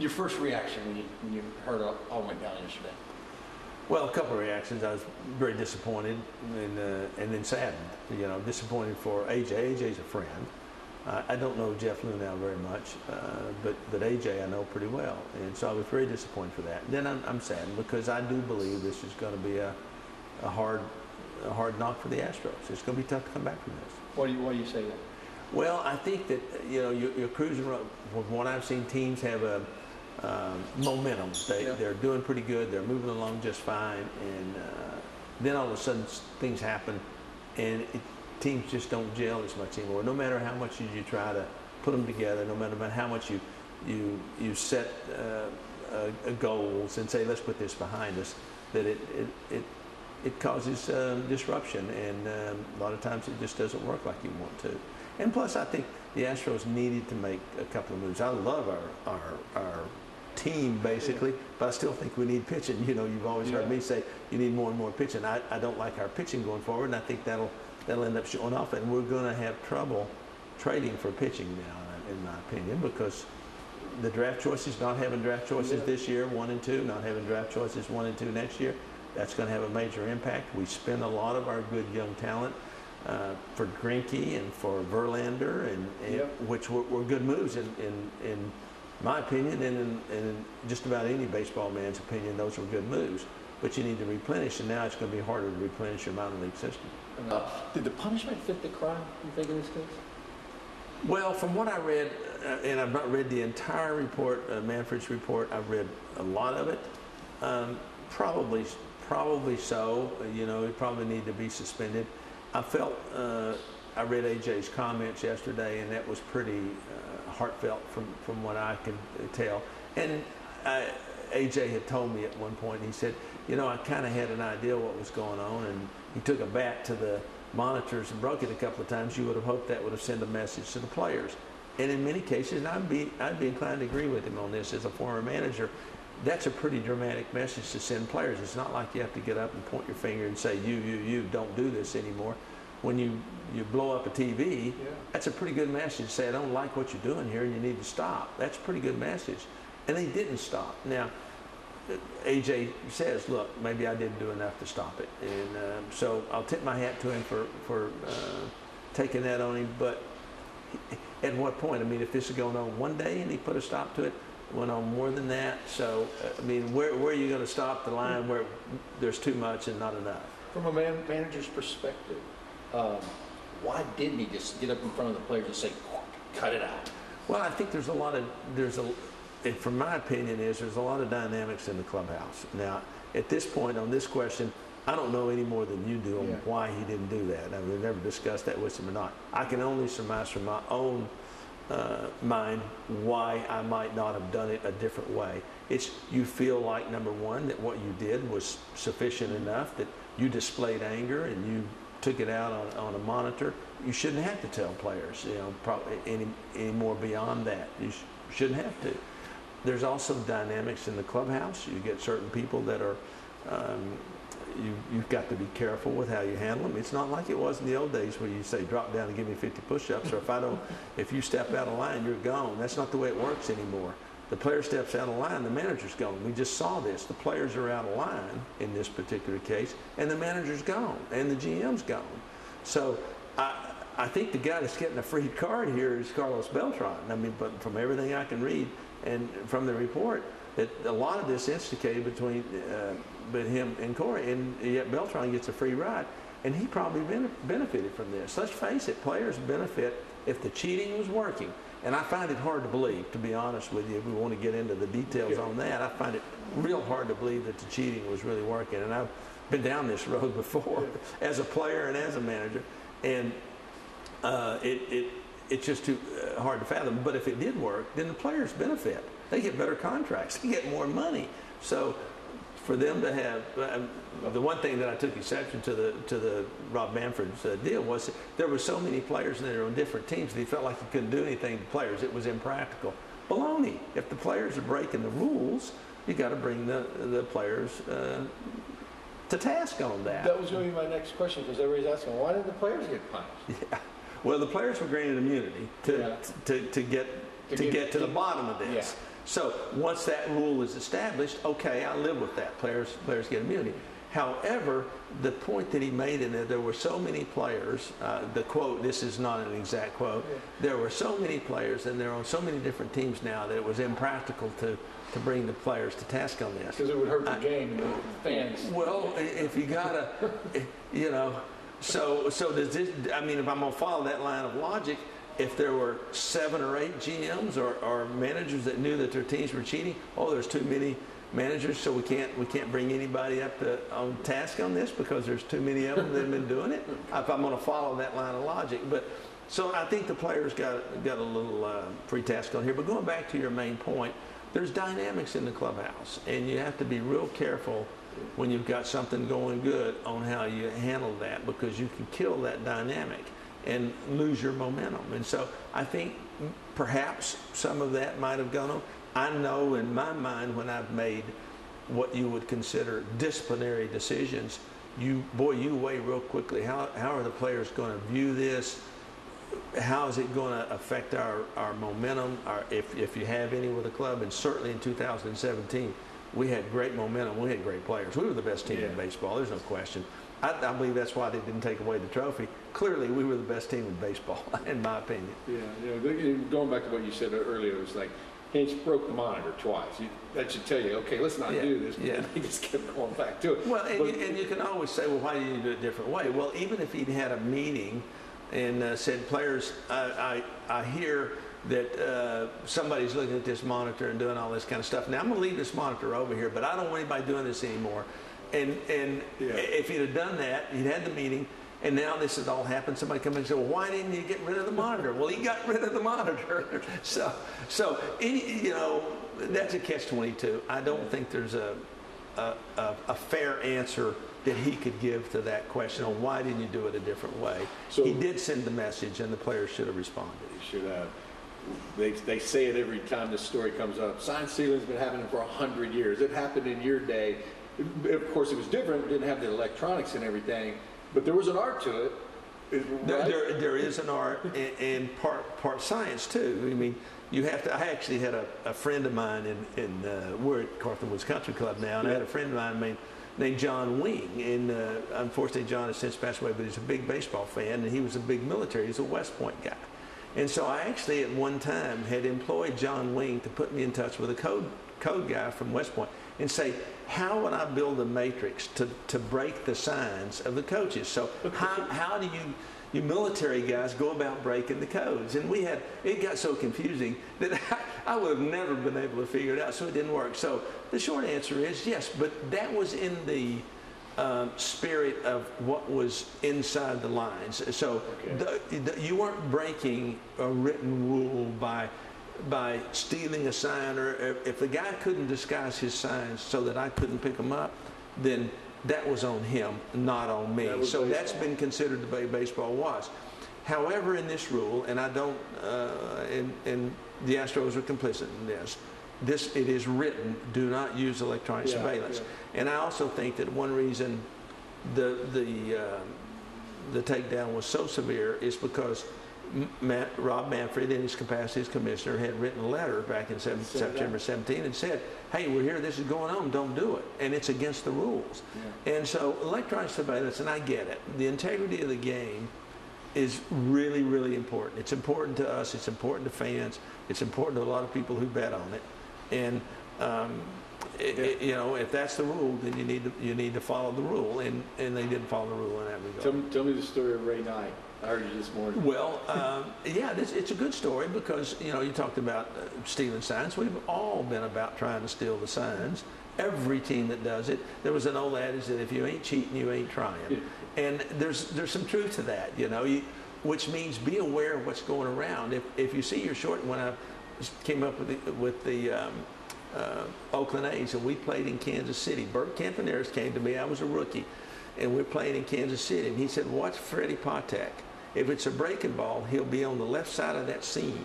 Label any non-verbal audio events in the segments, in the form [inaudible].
Your first reaction when you, when you heard all, all went down yesterday? Well, a couple of reactions. I was very disappointed and, uh, and then saddened. You know, disappointed for AJ. AJ's a friend. Uh, I don't know Jeff Luhnow very much, uh, but, but AJ I know pretty well. And so I was very disappointed for that. Then I'm, I'm saddened because I do believe this is going to be a, a, hard, a hard knock for the Astros. It's going to be tough to come back from this. Why do you, why do you say that? Well, I think that, you know, you're, you're cruising around. From what I've seen, teams have a um, momentum. They, Yeah. They're doing pretty good. They're moving along just fine. And uh, then all of a sudden things happen and it, teams just don't gel as much anymore. No matter how much you, you try to put them together, no matter how much you, you, you set uh, uh, goals and say, let's put this behind us, that it, it, it, it causes um, disruption. And um, a lot of times it just doesn't work like you want to. And plus, I think the Astros needed to make a couple of moves. I love our, our, our team basically, but I still think we need pitching. You know, you've always heard me say you need more and more pitching. I, I don't like our pitching going forward, and I think that'll that'll end up showing off. And we're going to have trouble trading for pitching now, in my opinion, because the draft choices, not having draft choices Yeah. this year, one and two, not having draft choices one and two next year, that's going to have a major impact. We spend a lot of our good young talent uh, for Greinke and for Verlander, and, and Yep. which were, were good moves in, in, in my opinion, and in, in just about any baseball man's opinion, those were good moves. But you need to replenish, and now it's going to be harder to replenish your minor league system. Uh, did the punishment fit the crime, you think, in this case? Well, from what I read, uh, and I've not read the entire report, uh, Manfred's report. I've read a lot of it. Um, probably, probably so. You know, he probably need to be suspended. I felt uh, I read AJ's comments yesterday, and that was pretty uh, heartfelt from from what I could tell. And I, AJ had told me at one point, he said, you know, I kind of had an idea what was going on, and he took a bat to the monitors and broke it a couple of times. You would have hoped that would have sent a message to the players. And in many cases, I'd be, I'd be inclined to agree with him on this as a former manager, that's a pretty dramatic message to send players. It's not like you have to get up and point your finger and say, you, you, you, don't do this anymore. When you, you blow up a TV, Yeah. that's a pretty good message to say, I don't like what you're doing here and you need to stop. That's a pretty good message. And they didn't stop. Now, AJ says, look, maybe I didn't do enough to stop it. And um, so I'll tip my hat to him for, for uh, taking that on him. But at what point? I mean, if this is going on one day and he put a stop to it, it went on more than that. So, I mean, where, where are you going to stop the line where there's too much and not enough? From a man, manager's perspective, um, why didn't he just get up in front of the players and say, cut it out? Well, I think there's a lot of there's a, and from my opinion, is there's a lot of dynamics in the clubhouse. Now, at this point on this question, I don't know any more than you do on Yeah. why he didn't do that. I mean, we've never discussed that with him or not. I can only surmise from my own uh, mind why I might not have done it a different way. It's you feel like number one that what you did was sufficient enough that you displayed anger and you took it out on, on a monitor. You shouldn't have to tell players, you know, probably any any more beyond that. You sh- shouldn't have to. There's also dynamics in the clubhouse. You get certain people that are. Um, you, you've got to be careful with how you handle them. It's not like it was in the old days where you say, drop down and give me 50 push-ups, or if I don't, if you step out of line, you're gone. That's not the way it works anymore. The player steps out of line, the manager's gone. We just saw this. The players are out of line in this particular case, and the manager's gone, and the GM's gone. So I, I think the guy that's getting a free card here is Carlos Beltran. I mean, but from everything I can read and from the report, that a lot of this instigated between uh, but him and Cora, and yet Beltran gets a free ride, and he probably bene- benefited from this. Let's face it, players benefit if the cheating was working. And I find it hard to believe, to be honest with you, if we want to get into the details on that. I find it real hard to believe that the cheating was really working. And I've been down this road [laughs] before as a player and as a manager. And uh, it, it, it's just too uh, hard to fathom. But if it did work, then the players benefit. They get better contracts. They get more money. So for them to have um, the one thing that I took exception to the to the Rob Manfred's uh, deal was there were so many players that are on different teams. That they felt like you couldn't do anything to players. It was impractical. Baloney. If the players are breaking the rules, you got to bring the the players uh, to task on that. That was going to be my next question because everybody's asking, why did the players get punished? [laughs] Yeah. Well, the players were granted immunity to, Yeah. to, to get To to get- get to the bottom of this. Yeah. So once that rule is established, okay, I live with that. Players players get immunity. However, the point that he made in there, there were so many players. Uh, the quote, this is not an exact quote. There were so many players, and they're on so many different teams now that it was impractical to to bring the players to task on this. Because it would hurt the I- game, and the fans. Well, if you gotta, [laughs] you know, so so does this? I mean, if I'm gonna follow that line of logic, if there were seven or eight GMs or, or managers that knew that their teams were cheating, oh, there's too many managers, so we can't we can't bring anybody up to on task on this because there's too many of them that have been doing it. [laughs] If I'm gonna follow that line of logic, but. So I think the players got got a little uh, free task on here. But going back to your main point, there's dynamics in the clubhouse, and you have to be real careful when you've got something going good on how you handle that because you can kill that dynamic and lose your momentum. And so I think perhaps some of that might have gone on. I know in my mind when I've made what you would consider disciplinary decisions, you boy, you weigh real quickly. How how are the players going to view this? how is it going to affect our, our momentum, our, if, if you have any with the club? And certainly in 2017, we had great momentum. We had great players. We were the best team in baseball. There's no question. I, I believe that's why they didn't take away the trophy. Clearly, we were the best team in baseball, [laughs] in my opinion. Yeah, look- going back to what you said earlier, it was like, Hinch broke the monitor twice. You, that should tell you, okay, let's not Yeah, do this. But yeah. he just kept going back to it. Well, and, But- you, and you can always say, well, why didn't you do it a different way? Well, even if he'd had a meeting and uh, said, players, I, I, I hear that uh, somebody's looking at this monitor and doing all this kind of stuff. Now, I'm going to leave this monitor over here, but I don't want anybody doing this anymore. And, and Yeah. if he'd have done that, he'd had the meeting, and now this has all happened. Somebody comes and says, well, why didn't you get rid of the monitor? well, he got [laughs] rid of the monitor. [laughs] so, so any, you know, that's a catch-22. I don't think there's a, a, a, a fair answer that he could give to that question on why didn't you do it a different way. So- he did send the message, and the players should have responded. They should have. They, they say it every time this story comes up. Sign stealing's been happening for a hundred years. It happened in your day. Of course, it was different. It didn't have the electronics and everything, but there was an art to it. It- There, there, there is an art and, and part part science too. I mean, you have to. I actually had a, a friend of mine in in uh, we're at Carlton Woods Country Club now, and I had a friend of mine named named John Wing. And uh, unfortunately, John has since passed away, but he's a big baseball fan, and he was a big military. He's a West Point guy. And so I actually at one time had employed John Wing to put me in touch with a code code guy from West Point and say, how would I build a matrix to, to break the signs of the coaches? So how, how do you you military guys go about breaking the codes? And we had it got so confusing that I, [laughs] I would have never been able to figure it out, so it didn't work. So the short answer is yes, but that was in the um, spirit of what was inside the lines. So Okay. the, the, you weren't breaking a written rule by by stealing a sign, or if, the guy couldn't disguise his signs so that I couldn't pick them up, then that was on him, not on me. That So that's been considered the way baseball was. However, in this rule, and I don't, uh, and, and the Astros are complicit in this. This it is written: do not use electronic Yeah, surveillance. yeah. And I also think that one reason the the uh, the takedown was so severe is because Rob Manfred, in his capacity as commissioner, had written a letter back in seven, that. September 17 and said, "Hey, we're here. This is going on. Don't do it." And it's against the rules. And so, electronic surveillance, and I get it. The integrity of the game is really, really important. It's important to us. It's important to fans. It's important to a lot of people who bet on it. And um, i- i- you know, if that's the rule, then you need to you need to follow the rule. And and they didn't follow the rule in that regard. Tell me, tell me the story of Ray Knight. I heard you this morning. Well, um, yeah, it's, it's a good story because you know you talked about uh, stealing signs. We've all been about trying to steal the signs. Every team that does it. There was an old adage that if you ain't cheating, you ain't trying. And there's there's some truth to that. You know, you, which means be aware of what's going around. If if you see your short, when I came up with the, with the um, uh, Oakland A's and we played in Kansas City, Bert Campaneris came to me. I was a rookie, and we're playing in Kansas City, and he said, "Watch Freddie Patek." If it's a breaking ball, he'll be on the left side of that seam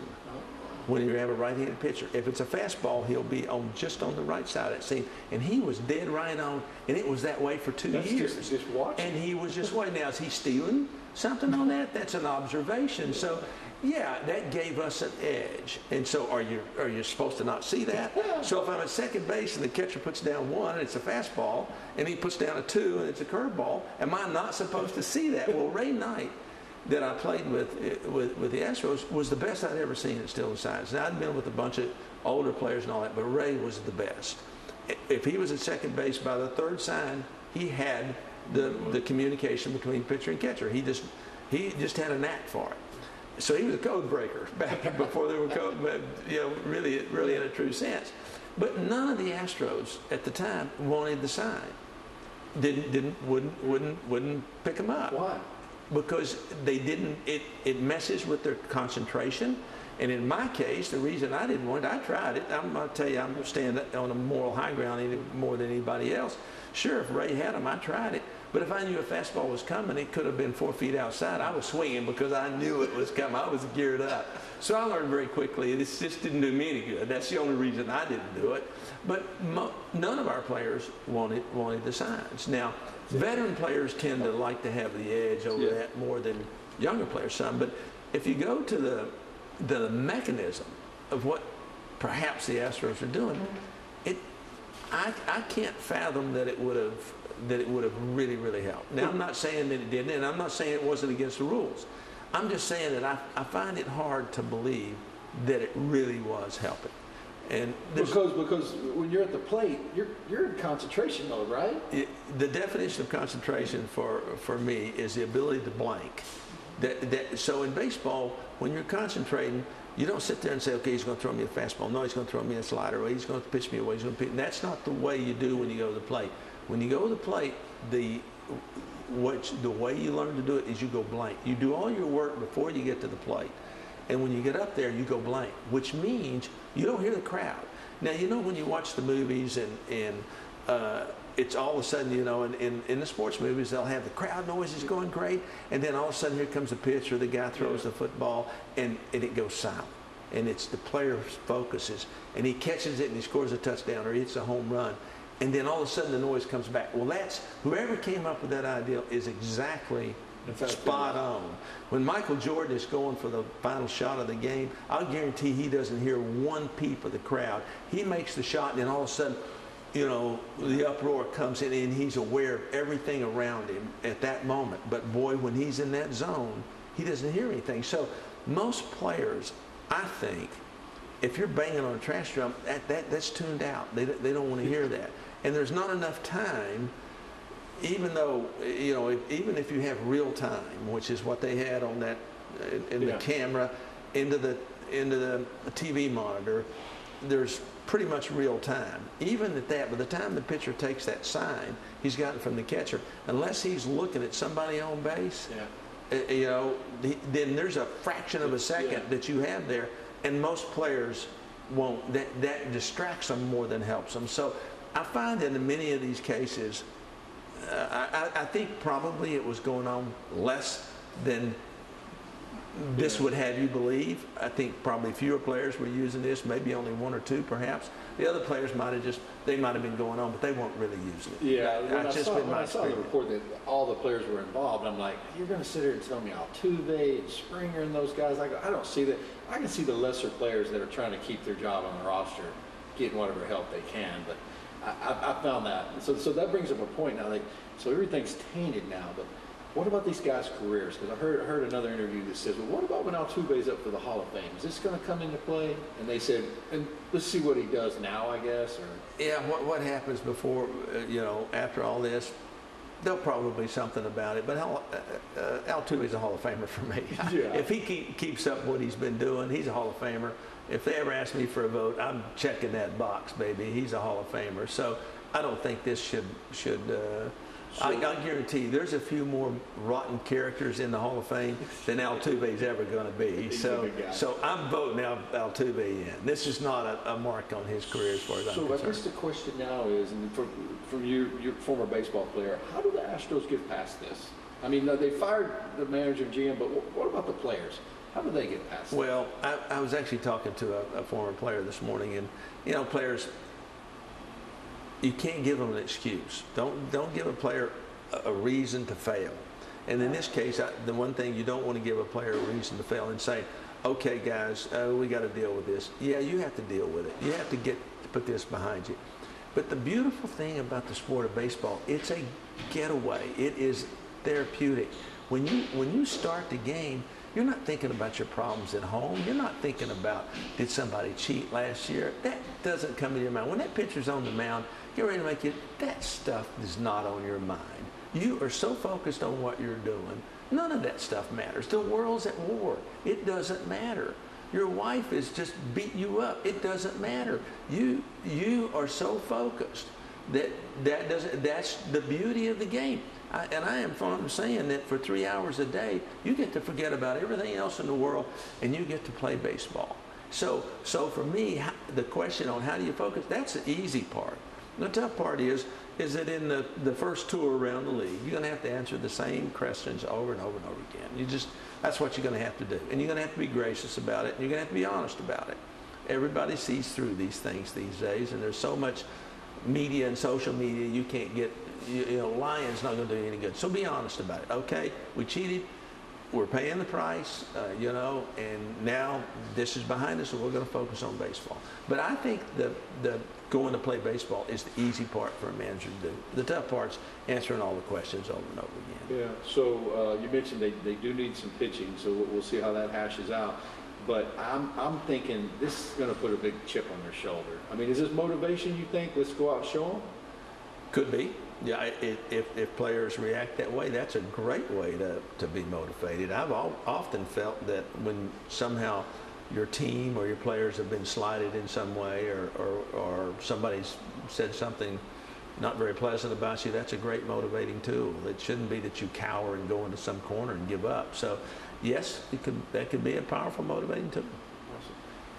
when you have a right-handed pitcher. If it's a fastball, he'll be on just on the right side of that seam. And he was dead right on, and it was that way for two That's years. just- just watching. And he was just waiting. Now, is he stealing something on that? That's an observation. So yeah, that gave us an edge. And so are you are you supposed to not see that? [laughs] So if I'm at second base and the catcher puts down one and it's a fastball, and he puts down a two and it's a curveball, am I not supposed to see that? Well, Ray Knight that I played with eh, with, with the Astros was the best I'd ever seen at Steel Science. Now I'd been with a bunch of older players and all that, but Ray was the best. If he was at second base by the third sign, he had the, the communication between pitcher and catcher. He just he just had a knack for it. So he was a code breaker [laughs] back before there were code, you know, really, really in a true sense. But none of the Astros at the time wanted the sign. Didn't, didn't, wouldn't, wouldn't, wouldn't pick them up Why? because they didn't. It, it messes with their concentration. And in my case, the reason I didn't want it, I tried it. I'm gonna tell you, I'm standing on a moral high ground any more than anybody else. Sure, if Ray had them, I tried it. But if I knew a fastball was coming, it could have been four feet outside. I was swinging because I knew it was coming. I was geared up. So I learned very quickly. This just didn't do me any good. That's the only reason I didn't do it. But mo- none of our players wanted wanted the signs. Now, veteran players tend to like to have the edge over Yeah. that more than younger players. Some, but if you go to the the mechanism of what perhaps the Astros are doing, it I, I can't fathom that it would have that it would have really really helped. Now I'm not saying that it didn't, and I'm not saying it wasn't against the rules. I'm just saying that I, I find it hard to believe that it really was helping. And Because because when you're at the plate, you're you're in concentration mode, right? it, the definition of concentration for for me is the ability to blank. That, that, so in baseball, when you're concentrating, you don't sit there and say, okay, he's going to throw me a fastball. No, he's going to throw me a slider. Or he's going to pitch me away. He's going to pitch. That's not the way you do when you go to the plate. When you go to the plate, the what the way you learn to do it is you go blank. You do all your work before you get to the plate. And when you get up there, you go blank, which means you don't hear the crowd. Now, you know, when you watch the movies and, and uh, it's all of a sudden, you know, in, in, in the sports movies, they'll have the crowd noise is going great. And then all of a sudden, here comes a pitch or the guy throws the football and, and it goes silent. And it's the player's focuses. And he catches it and he scores a touchdown or he hits a home run. And then all of a sudden, the noise comes back. Well, that's whoever came up with that idea is exactly fact, spot on. When Michael Jordan is going for the final shot of the game, I'll guarantee he doesn't hear one peep of the crowd. He makes the shot, and then all of a sudden, you know, the uproar comes in, and he's aware of everything around him at that moment. But boy, when he's in that zone, he doesn't hear anything. So most players, I think, if you're banging on a trash drum, that, that that's tuned out. They, they don't want to hear that. And there's not enough time even though you know if, even if you have real time which is what they had on that in, in Yeah. the camera into the into the TV monitor there's pretty much real time even at that by the time the pitcher takes that sign he's gotten from the catcher unless he's looking at somebody on base Yeah. uh, you know, the- then there's a fraction of a second Yeah. that you have there, and most players won't. That that distracts them more than helps them. So I find that in many of these cases, uh, I, I- think probably it was going on less than this would have you believe. I think probably fewer players were using this, maybe only one or two perhaps. The other players might have just, they might have been going on, but they weren't really using it. Yeah, when I just saw, been my I saw the report that all the players were involved, I'm like, you're going to sit here and tell me Altuve and Springer and those guys? I go, I don't see that. I can see the lesser players that are trying to keep their job on the roster getting whatever help they can, but I, I, found that. So, so that brings up a point now. Like, so everything's tainted now, but what about these guys' careers? Because I heard, I heard another interview that says, well, what about when Altuve's up for the Hall of Fame? Is this going to come into play? And they said, and let's see what he does now, I guess, or Yeah, what, what happens before, uh, you know, after all this, there'll probably be something about it. But Hall, uh, uh, Altuve is a Hall of Famer for me. [laughs] Yeah. If he keep, keeps up what he's been doing, he's a Hall of Famer. If they ever ask me for a vote, I'm checking that box, baby. He's a Hall of Famer. So I don't think this should should. Uh, I, I guarantee you, there's a few more rotten characters in the Hall of Fame than Altuve's ever going to be. So, so I'm voting Al, Altuve in. This is not a, a mark on his career as far as I'm concerned. So I guess the question now is, and from, from you, your former baseball player, how do the Astros get past this? I mean, they fired the manager GM, but what about the players? How do they get past it? Well, I, I was actually talking to a, a former player this morning, and you know, players, you can't give them an excuse. Don't don't give a player a, a reason to fail. And in this case, I, the one thing you don't want to give a player a reason to fail and say, okay, guys, uh, we got to deal with this. Yeah, you have to deal with it. You have to get to put this behind you. But the beautiful thing about the sport of baseball, it's a getaway. It is therapeutic. When you when you start the game, you're not thinking about your problems at home. You're not thinking about did somebody cheat last year. That doesn't come to your mind. When that pitcher's on the mound, you're ready to make it. That stuff is not on your mind. You are so focused on what you're doing. None of that stuff matters. The world's at war. It doesn't matter. Your wife is just beat you up. It doesn't matter. You you are so focused that that doesn't. That's the beauty of the game. I, and I am fond of saying that for three hours a day, you get to forget about everything else in the world, and you get to play baseball. So so for me, the question on how do you focus? That's the easy part. The tough part is is that in the, the first tour around the league, you're going to have to answer the same questions over and over and over again. You just that's what you're going to have to do, and you're going to have to be gracious about it. And you're going to have to be honest about it. Everybody sees through these things these days, and there's so much media and social media you can't get. You, you know, lying's not going to do you any good. So be honest about it. Okay, we cheated. We're paying the price, uh, you know, and now this is behind us, and we're going to focus on baseball. But I think the the going to play baseball is the easy part for a manager to do. The tough part's answering all the questions over and over again. Yeah, so uh, you mentioned they, they do need some pitching, so we'll, we'll see how that hashes out. But I'm, I'm thinking this is going to put a big chip on their shoulder. I mean, is this motivation, you think? Let's go out and show them? Could be. Yeah, if, if players react that way, that's a great way to, to be motivated. I've al- often felt that when somehow your team or your players have been slighted in some way or, or, or somebody's said something not very pleasant about you, that's a great motivating tool. It shouldn't be that you cower and go into some corner and give up. So, yes, it could, that could be a powerful motivating tool.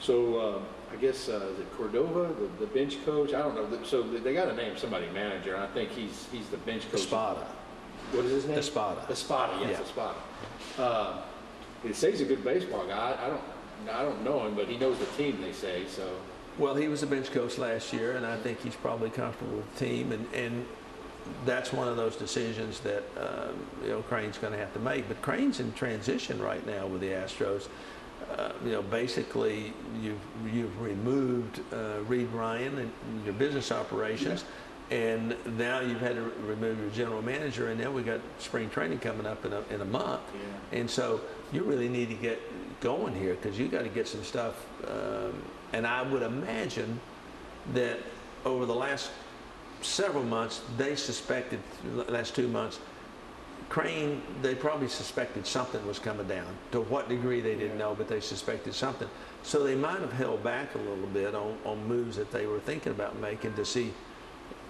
So uh, I guess, uh, is it Cordova, the, the bench coach? I don't know. So they got to name somebody manager, and I think he's, he's the bench coach. Espada. What is his name? Espada. Espada, yes, Yeah. Espada. Uh, They say he's a good baseball guy. I don't, I don't know him, but he knows the team, they say, so. Well, he was a bench coach last year, and I think he's probably comfortable with the team. And, and that's one of those decisions that um, you know Crane's going to have to make. But Crane's in transition right now with the Astros. Uh, you know, basically, you've you've removed uh, Reid Ryan and your business operations, and now you've had to remove your general manager, and now we got spring training coming up in a, in a month. Yeah. And so you really need to get going here because you got to get some stuff. Um, and I would imagine that over the last several months, they suspected, last two months, Crane, they probably suspected something was coming down. To what degree they didn't know, but they suspected something. So they might have held back a little bit on, on moves that they were thinking about making to see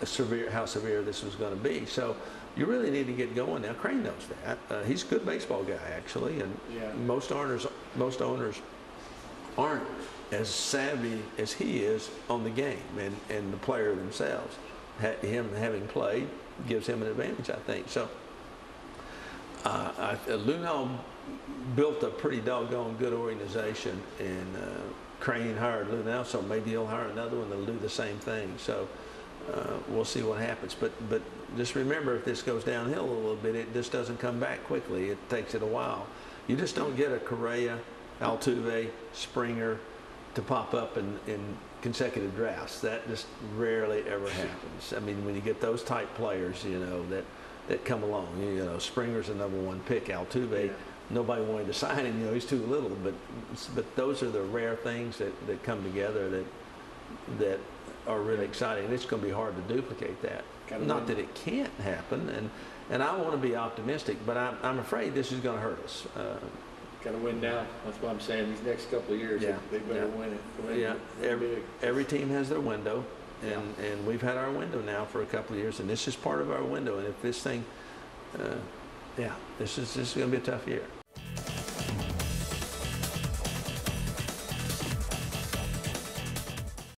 a severe, how severe this was going to be. So you really need to get going now. Crane knows that. Uh, he's a good baseball guy, actually, and Yeah. most owners, most owners aren't as savvy as he is on the game and, and the player themselves. Ha- him having played gives him an advantage, I think. So uh, I, uh, Luhnow built a pretty doggone good organization, and uh, Crane hired Luhnow, so maybe he'll hire another one that'll do the same thing. So uh, we'll see what happens. But but just remember, if this goes downhill a little bit, it just doesn't come back quickly. It takes it a while. You just don't get a Correa, Altuve, Springer to pop up in, in consecutive drafts. That just rarely ever happens. I mean, when you get those type players, you know that that come along. You know, Springer's the number one pick. Altuve, Yeah. nobody wanted to sign him. You know, he's too little. But but those are the rare things that, that come together that that are really exciting. And it's going to be hard to duplicate that. Gotta Not win. that it can't happen. And and I want to be optimistic, but I'm, I'm afraid this is going to hurt us. Uh, Got to win now. That's what I'm saying. These next couple of years, they- Yeah, they better yeah. win it. Win- Yeah, every, big. every team has their window, and, and we've had our window now for a couple of years, and this is part of our window. And if this thing, uh, yeah, this is this is going to be a tough year.